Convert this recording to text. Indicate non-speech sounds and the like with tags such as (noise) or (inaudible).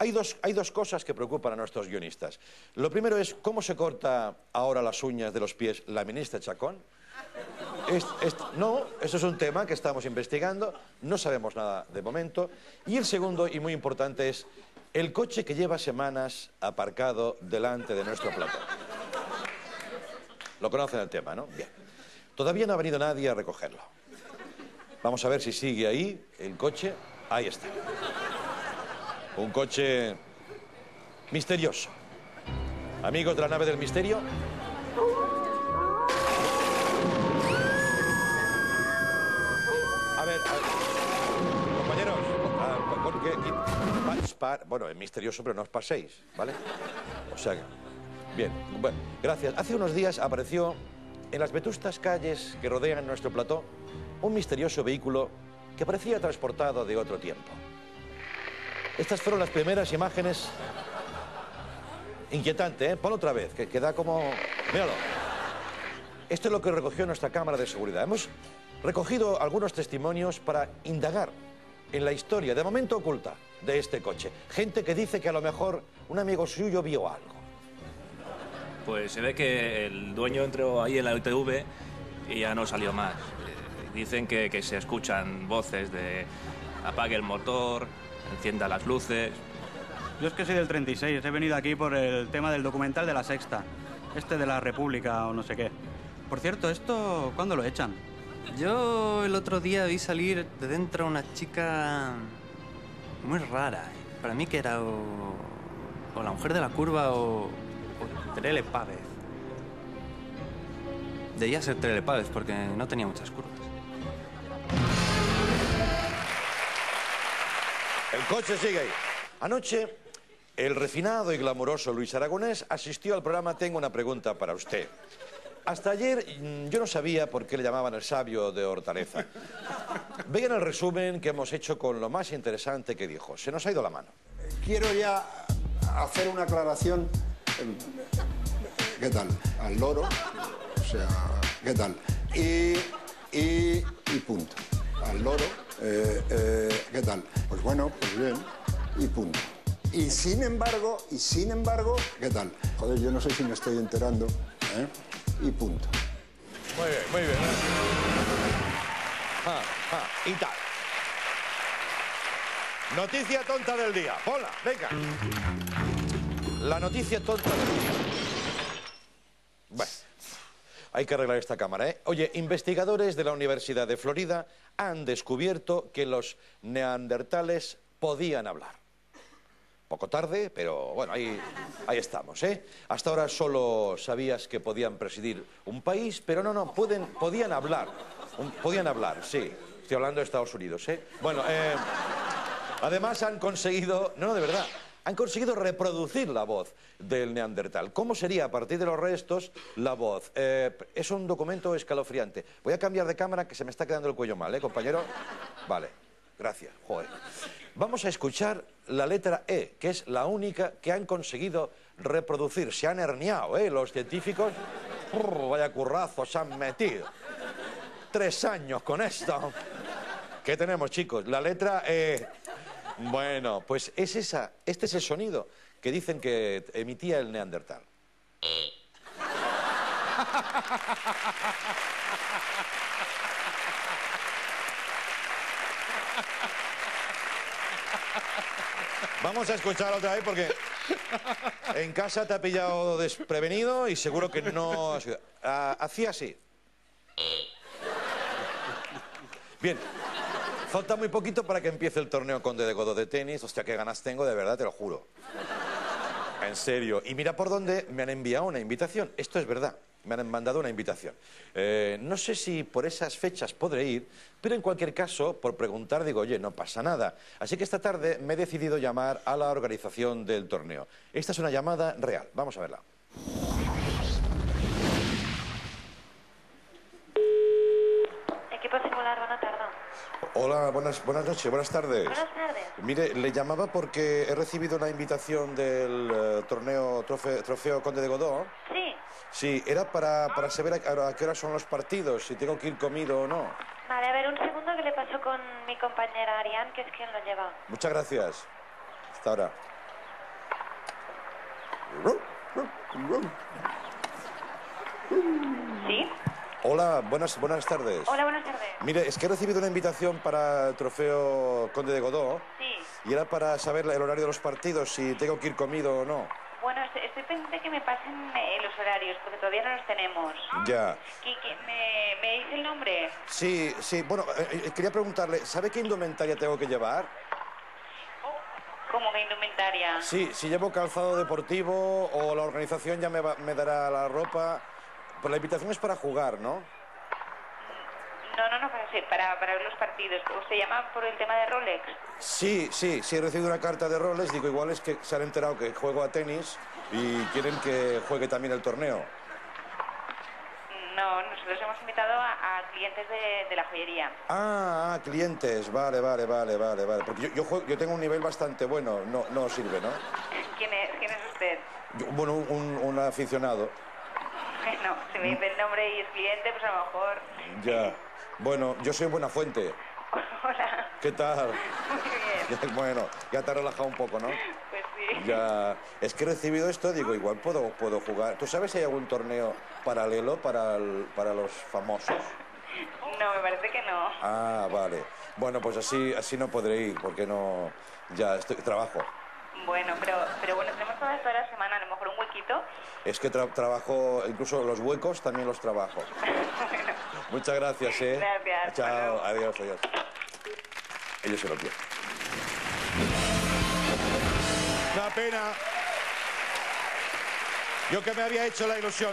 Hay dos, hay dos cosas que preocupan a nuestros guionistas. Lo primero es cómo se corta ahora las uñas de los pies la ministra Chacón. No, eso es un tema que estamos investigando, no sabemos nada de momento. Y el segundo, y muy importante, es el coche que lleva semanas aparcado delante de nuestro plató. Lo conocen el tema, ¿no? Bien. Todavía no ha venido nadie a recogerlo. Vamos a ver si sigue ahí el coche. Ahí está. Un coche misterioso. Amigos de la nave del misterio. A ver, a compañeros, ah, pa- bueno, es misterioso, pero no os paséis, ¿vale? O sea, bien, gracias. Hace unos días apareció en las vetustas calles que rodean nuestro plató un misterioso vehículo que parecía transportado de otro tiempo. Estas fueron las primeras imágenes. Inquietante, ¿eh? Ponlo otra vez, que, que da como... Míralo. Esto es lo que recogió nuestra cámara de seguridad. Hemos recogido algunos testimonios para indagar en la historia, de momento oculta, de este coche. Gente que dice que a lo mejor un amigo suyo vio algo. Pues se ve que el dueño entró ahí en la UTV y ya no salió más. Eh, Dicen que se escuchan voces de apague el motor, encienda las luces. Yo es que soy del 36, he venido aquí por el tema del documental de la Sexta, este de la República o no sé qué. Por cierto, ¿esto cuándo lo echan? Yo el otro día vi salir de dentro una chica muy rara. Para mí que era o, o la mujer de la curva o, o Trele Pávez. Debía ser Trele Pávez porque no tenía muchas curvas. El coche sigue ahí. Anoche, el refinado y glamuroso Luis Aragonés asistió al programa Tengo una pregunta para usted. Hasta ayer mm, yo no sabía por qué le llamaban el sabio de Hortaleza. (laughs) Vean el resumen que hemos hecho con lo más interesante que dijo. Se nos ha ido la mano. Quiero ya hacer una aclaración. ¿Qué tal? Al loro. O sea, ¿qué tal? Y, y, y punto. Al loro. eh, eh, ¿Qué tal? Pues bueno, pues bien. Y punto. Y sin embargo, y sin embargo, ¿qué tal? Joder, yo no sé si me estoy enterando. ¿eh? Y punto. Muy bien, muy bien. Ja, ja, y tal. Noticia tonta del día. Hola, venga. La noticia tonta del día. Hay que arreglar esta cámara, ¿eh? Oye, investigadores de la Universidad de Florida han descubierto que los neandertales podían hablar. Poco tarde, pero bueno, ahí, estamos, ¿eh? Hasta ahora solo sabías que podían presidir un país, pero no, no, pueden, podían hablar. Podían hablar, sí. Estoy hablando de Estados Unidos, ¿eh? Bueno, eh, además han conseguido, no, no, de verdad, han conseguido reproducir la voz del neandertal. ¿Cómo sería a partir de los restos la voz? Eh, es un documento escalofriante. Voy a cambiar de cámara que se me está quedando el cuello mal, ¿eh, compañero? Vale, gracias. Joder. Vamos a escuchar la letra E, que es la única que han conseguido reproducir. Se han herniado, ¿eh? Los científicos. Brr, vaya currazo, se han metido. Tres años con esto. ¿Qué tenemos, chicos? La letra E. Bueno, pues es esa, este es el sonido que dicen que emitía el neandertal. Vamos a escuchar otra vez porque en casa te ha pillado desprevenido y seguro que no... Ah, Hacía así. Bien, falta muy poquito para que empiece el torneo Conde de Godó de tenis. Hostia, qué ganas tengo, de verdad, te lo juro. En serio. Y mira por dónde me han enviado una invitación. Esto es verdad. Me han mandado una invitación. Eh, no sé si por esas fechas podré ir, pero en cualquier caso, por preguntar, digo, oye, no pasa nada. Así que esta tarde me he decidido llamar a la organización del torneo. Esta es una llamada real. Vamos a verla. Equipo singular, buena tarde. Hola, buenas, buenas noches, buenas tardes. Buenas tardes. Mire, le llamaba porque he recibido la invitación del eh, torneo trofe- Trofeo Conde de Godó. Sí, Sí, era para, para saber a, a qué hora son los partidos, si tengo que ir comido o no. vale, a ver, un segundo que le paso con mi compañera Ariane, que es quien lo lleva. Muchas gracias. Hasta ahora. ¿Sí? Hola, buenas, buenas tardes. Hola, buenas tardes. Mire, es que he recibido una invitación para el trofeo Conde de Godó Sí. y era para saber el horario de los partidos, si tengo que ir comido o no. Bueno, estoy, pendiente que me pasen eh, los horarios, porque todavía no los tenemos. Ya. ¿Qué- qué- me, ¿Me dice el nombre? Sí, sí. Bueno, eh, eh, quería preguntarle, ¿sabe qué indumentaria tengo que llevar? ¿Cómo que indumentaria? Sí, si llevo calzado deportivo o la organización ya me, va- me dará la ropa. Pues la invitación es para jugar, ¿no? No, no, no, para, para, ver los partidos. ¿Usted llama por el tema de Rolex? Sí, sí, sí, he recibido una carta de roles. Digo, igual es que se han enterado que juego a tenis y quieren que juegue también el torneo. No, nosotros hemos invitado a, a clientes de, de la joyería. Ah, ah, clientes, vale, vale, vale, vale, vale. Porque yo, yo, juego- yo tengo un nivel bastante bueno, no, no sirve, ¿no? ¿Quién es, quién es usted? Yo- bueno, un, un aficionado. (laughs) Bueno, si me dice el nombre y es cliente, pues a lo mejor... Ya. Bueno, yo soy buena fuente. (laughs) Hola, ¿Qué tal? muy bien. (laughs) Bueno, ya te has relajado un poco, ¿no? Pues sí. Ya. Es que he recibido esto, digo, igual puedo, puedo jugar. ¿Tú sabes si hay algún torneo paralelo para, el- para los famosos? No, me parece que no. Ah, vale. Bueno, pues así, así no podré ir, porque no. Ya, estoy, trabajo. Bueno, pero, pero bueno, tenemos toda, toda la semana, a lo mejor un huequito. Es que tra- trabajo, incluso los huecos también los trabajo. (laughs) Muchas gracias, ¿eh? Gracias, Chao, adiós, adiós. Ellos se lo pierden. Una pena. Yo que me había hecho la ilusión